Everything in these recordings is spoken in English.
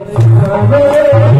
Amém.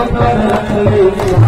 I'm